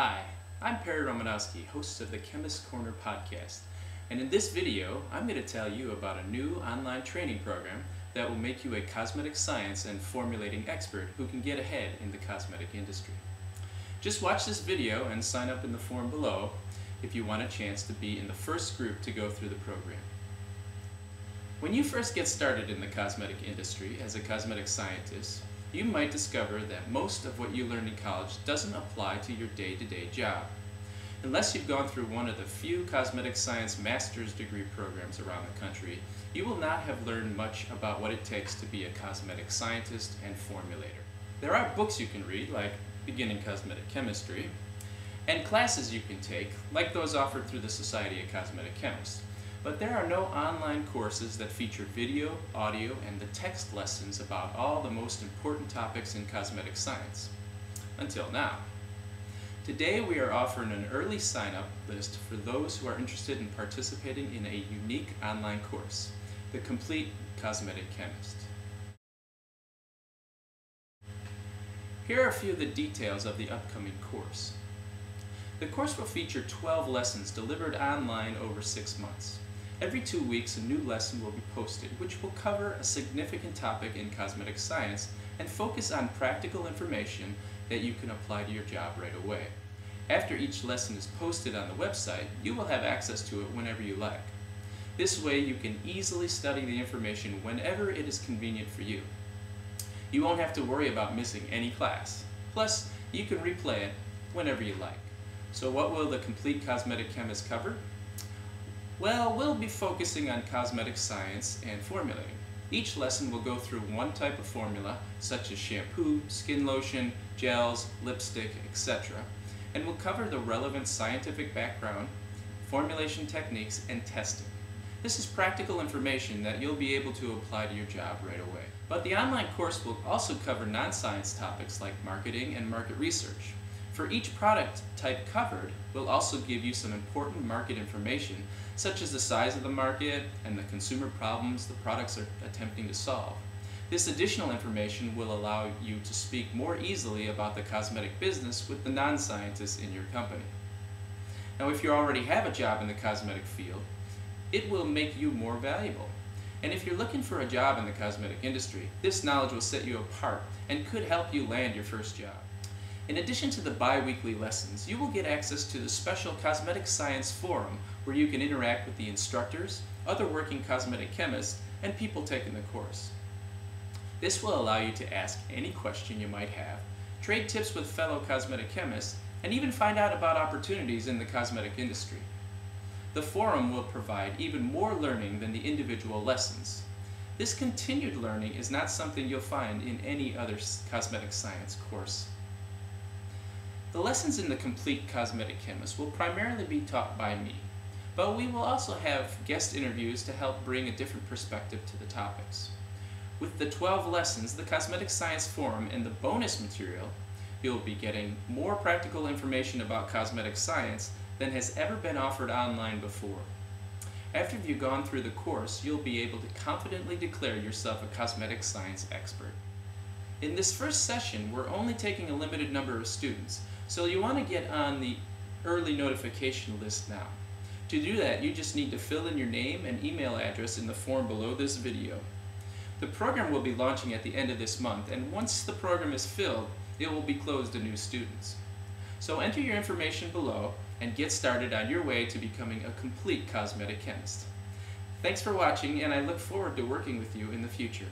Hi, I'm Perry Romanowski, host of the Chemist Corner podcast. And in this video, I'm going to tell you about a new online training program that will make you a cosmetic science and formulating expert who can get ahead in the cosmetic industry. Just watch this video and sign up in the form below if you want a chance to be in the first group to go through the program. When you first get started in the cosmetic industry as a cosmetic scientist, you might discover that most of what you learned in college doesn't apply to your day-to-day -day job. Unless you've gone through one of the few cosmetic science master's degree programs around the country, you will not have learned much about what it takes to be a cosmetic scientist and formulator. There are books you can read, like Beginning Cosmetic Chemistry, and classes you can take, like those offered through the Society of Cosmetic Chemists. But there are no online courses that feature video, audio, and the text lessons about all the most important topics in cosmetic science. Until now. Today we are offering an early sign-up list for those who are interested in participating in a unique online course, The Complete Cosmetic Chemist. Here are a few of the details of the upcoming course. The course will feature 12 lessons delivered online over six months. Every two weeks a new lesson will be posted which will cover a significant topic in cosmetic science and focus on practical information that you can apply to your job right away. After each lesson is posted on the website, you will have access to it whenever you like. This way you can easily study the information whenever it is convenient for you. You won't have to worry about missing any class. Plus, you can replay it whenever you like. So what will the Complete Cosmetic Chemist cover? Well, we'll be focusing on cosmetic science and formulating. Each lesson will go through one type of formula, such as shampoo, skin lotion, gels, lipstick, etc., and we'll cover the relevant scientific background, formulation techniques, and testing. This is practical information that you'll be able to apply to your job right away. But the online course will also cover non-science topics like marketing and market research. For each product type covered, we'll also give you some important market information such as the size of the market and the consumer problems the products are attempting to solve. This additional information will allow you to speak more easily about the cosmetic business with the non-scientists in your company. Now if you already have a job in the cosmetic field, it will make you more valuable. And if you're looking for a job in the cosmetic industry, this knowledge will set you apart and could help you land your first job. In addition to the bi-weekly lessons, you will get access to the special Cosmetic Science Forum where you can interact with the instructors, other working cosmetic chemists, and people taking the course. This will allow you to ask any question you might have, trade tips with fellow cosmetic chemists, and even find out about opportunities in the cosmetic industry. The forum will provide even more learning than the individual lessons. This continued learning is not something you'll find in any other cosmetic science course. The lessons in the Complete Cosmetic Chemist will primarily be taught by me, but we will also have guest interviews to help bring a different perspective to the topics. With the 12 lessons, the Cosmetic Science Forum, and the bonus material, you'll be getting more practical information about cosmetic science than has ever been offered online before. After you've gone through the course, you'll be able to confidently declare yourself a cosmetic science expert. In this first session, we're only taking a limited number of students, so you want to get on the early notification list now. To do that, you just need to fill in your name and email address in the form below this video. The program will be launching at the end of this month, and once the program is filled, it will be closed to new students. So enter your information below and get started on your way to becoming a complete cosmetic chemist. Thanks for watching, and I look forward to working with you in the future.